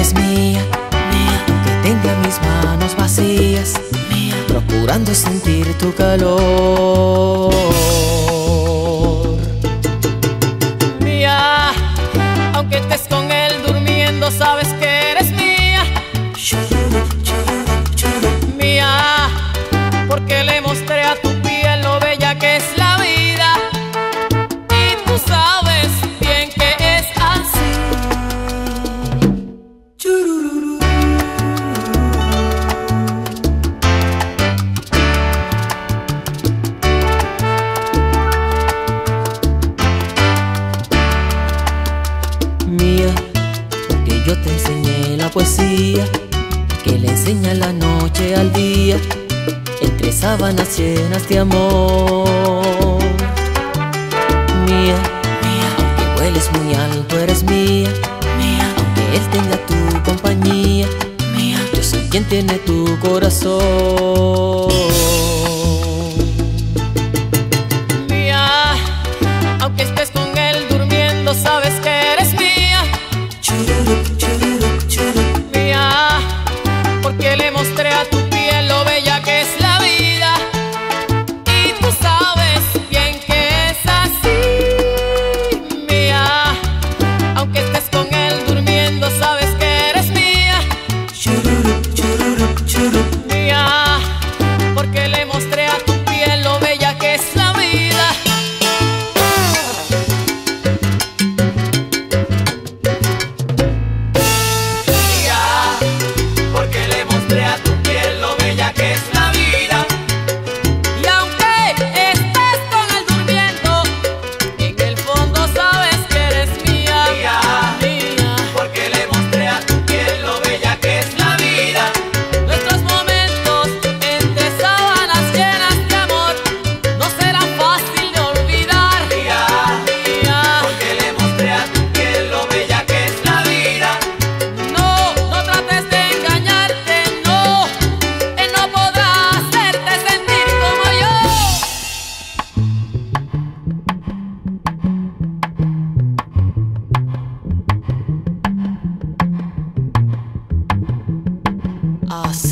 eres mía. Mía, aunque tenga mis manos vacías. Mía, procurando sentir tu calor. La poesía que le enseña la noche al día entre sábanas llenas de amor. Mía, mía, aunque vueles muy alto, eres mía. Mía, aunque él tenga tu compañía. Mía, yo soy quien tiene tu corazón. us.